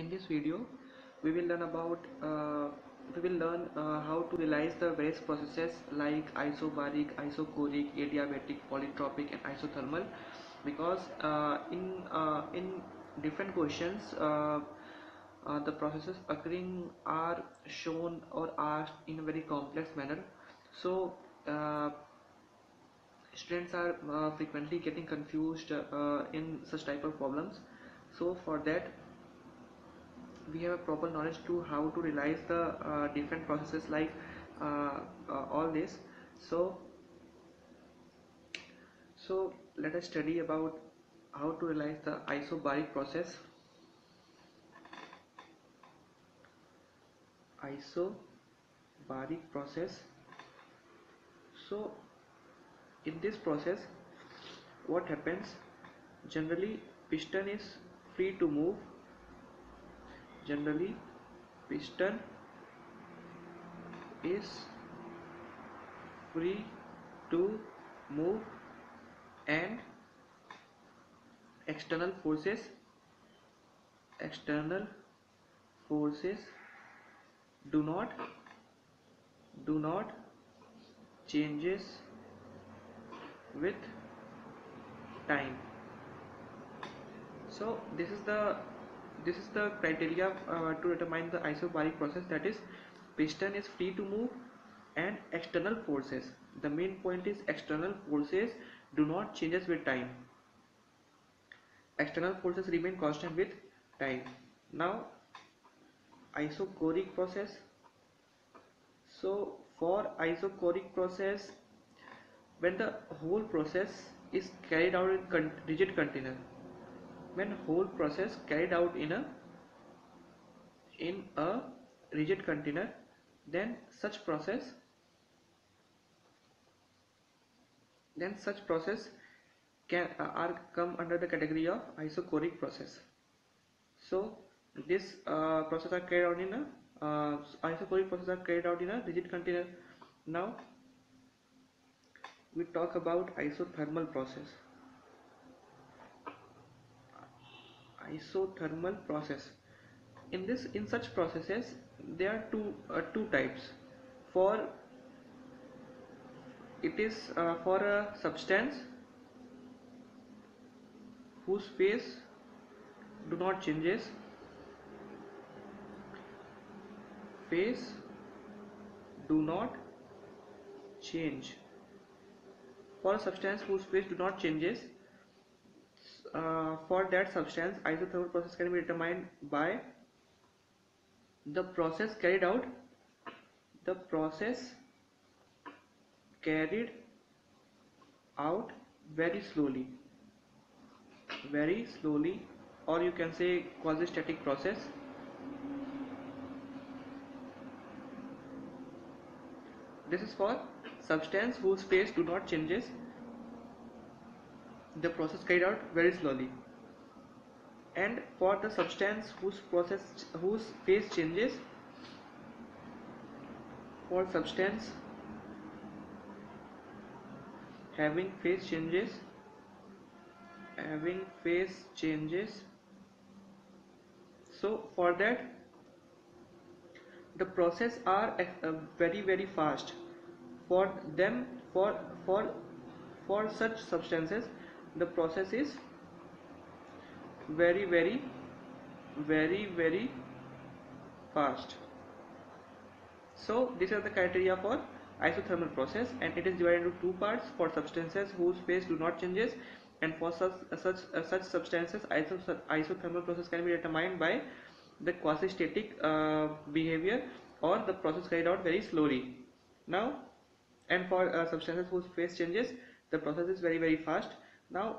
in this video we will learn about uh, we will learn uh, how to realize the various processes like isobaric isochoric adiabatic polytropic and isothermal. Because uh, in uh, in different questions uh, uh, the processes occurring are shown or asked in a very complex manner. So students are frequently getting confused in such type of problems. So for that we have a proper knowledge to how to realize the uh, different processes like uh, uh, all this. So so let us study about how to realize the isobaric process. Isobaric process. So in this process what happens? Generally piston is free to move generally piston is free to move and external forces external forces do not do not changes with time. So this is the this is the criteria uh, to determine the isobaric process that is piston is free to move and external forces. The main point is external forces do not changes with time. External forces remain constant with time. Now isochoric process. So for isochoric process when the whole process is carried out in con rigid container when whole process carried out in a in a rigid container then such process then such process can uh, are come under the category of isochoric process. So this uh, process are carried out in a uh, isochoric process are carried out in a rigid container. Now we talk about isothermal process isothermal process. In this in such processes there are two uh, two types. For it is uh, for a substance whose phase do not changes. Phase do not change. For a substance whose phase do not changes uh, for that substance isothermal process can be determined by the process carried out the process carried out very slowly very slowly or you can say quasi-static process. This is for substance whose phase do not changes the process carried out very slowly. And for the substance whose process whose phase changes for substance having phase changes having phase changes so for that the process are uh, very very fast. For them for for for such substances the process is very very very very fast. So these are the criteria for isothermal process and it is divided into two parts for substances whose phase do not changes and for such such uh, such substances iso isothermal process can be determined by the quasi-static uh, behavior or the process carried out very slowly. Now and for uh, substances whose phase changes the process is very very fast now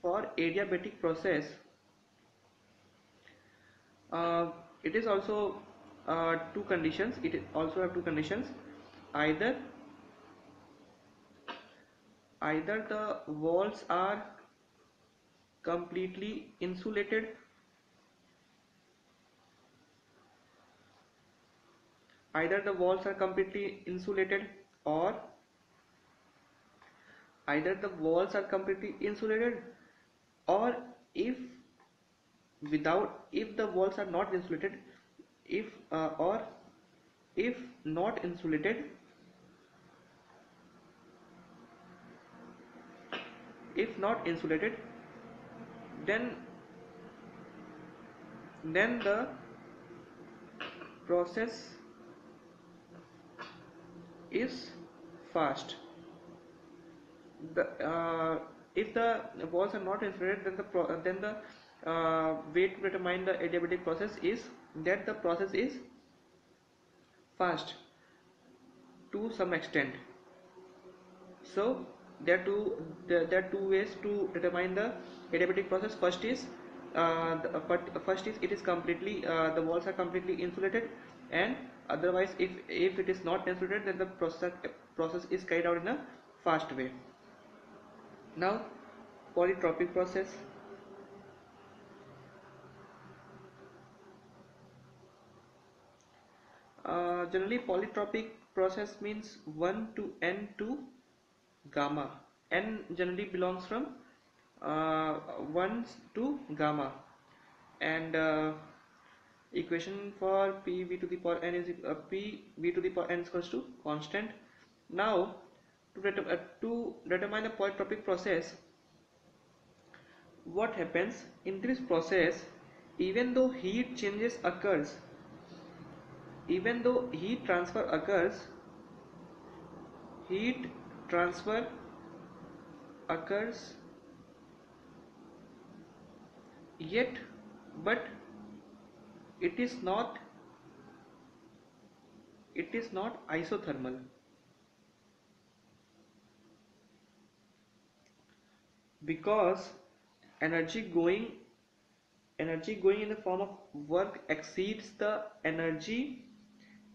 for adiabatic process uh, it is also uh, two conditions. It also have two conditions. Either either the walls are completely insulated either the walls are completely insulated or either the walls are completely insulated or if without if the walls are not insulated if uh, or if not insulated if not insulated then then the process is fast the uh, if the walls are not insulated then the pro then the uh, way to determine the adiabatic process is that the process is fast to some extent. So there are two there, there are two ways to determine the adiabatic process. First is uh, the, uh, first is it is completely uh, the walls are completely insulated and otherwise if if it is not insulated then the process process is carried out in a fast way now polytropic process. Uh, generally polytropic process means 1 to n to gamma. N generally belongs from uh, 1 to gamma. And uh, equation for p v to the power n is uh, p v to the power n is equals to constant. Now uh, to determine the polytropic process what happens in this process even though heat changes occurs even though heat transfer occurs heat transfer occurs yet but it is not it is not isothermal because energy going energy going in the form of work exceeds the energy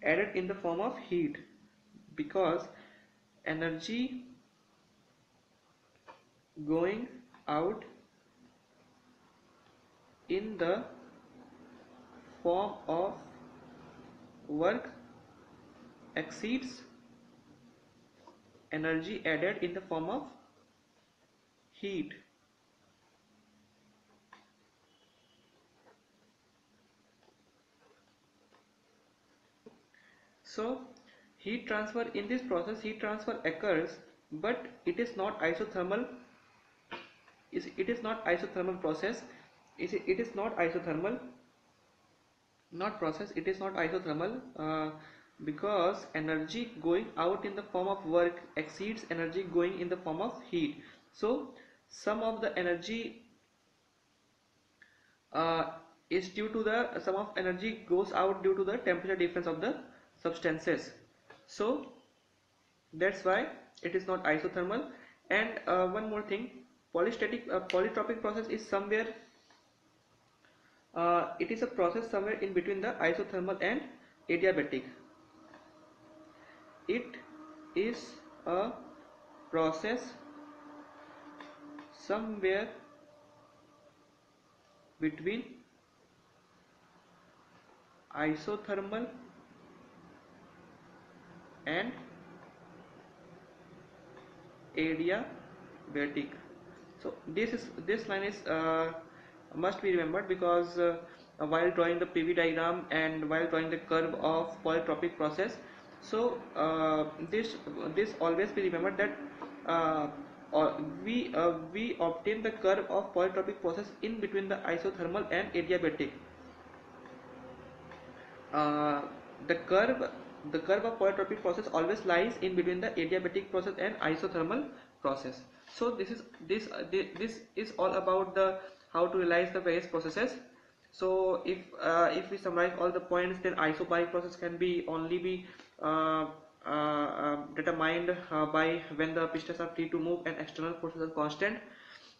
added in the form of heat. Because energy going out in the form of work exceeds energy added in the form of heat. So heat transfer in this process heat transfer occurs but it is not isothermal. Is it is not isothermal process. Is it is not isothermal. Not process it is not isothermal uh, because energy going out in the form of work exceeds energy going in the form of heat. So some of the energy uh, is due to the some of energy goes out due to the temperature difference of the substances. So that's why it is not isothermal. And uh, one more thing polystatic uh, polytropic process is somewhere uh, it is a process somewhere in between the isothermal and adiabatic. It is a process somewhere between isothermal and adiabatic so this is this line is uh, must be remembered because uh, while drawing the PV diagram and while drawing the curve of polytropic process so uh, this this always be remembered that uh, we uh, we obtain the curve of polytropic process in between the isothermal and adiabatic. Uh, the curve the curve of polytropic process always lies in between the adiabatic process and isothermal process. So this is this uh, this is all about the how to realize the various processes. So if uh, if we summarize all the points then isobaric process can be only be uh determined uh, by when the pistons are free to move and external forces are constant.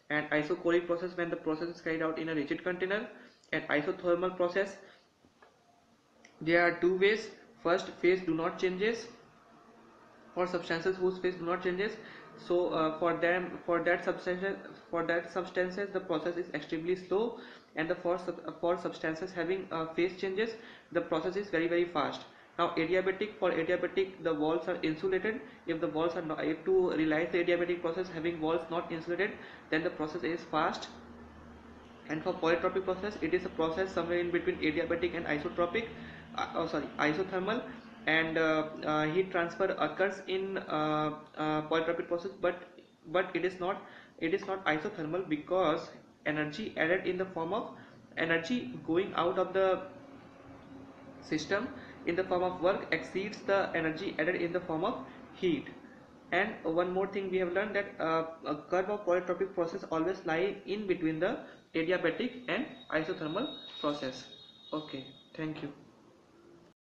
And isochoric process when the process is carried out in a rigid container. And isothermal process there are two ways. First phase do not changes. For substances whose phase do not changes. So uh, for them for that substances for that substances the process is extremely slow. And the for, for substances having uh, phase changes the process is very very fast now adiabatic for adiabatic the walls are insulated. If the walls are not if to realize the adiabatic process having walls not insulated then the process is fast. And for polytropic process it is a process somewhere in between adiabatic and isotropic uh, oh sorry isothermal. And uh, uh, heat transfer occurs in uh, uh, polytropic process but but it is not it is not isothermal because energy added in the form of energy going out of the system in the form of work exceeds the energy added in the form of heat. And one more thing we have learned that uh, a curve of polytropic process always lie in between the adiabatic and isothermal process. Okay thank you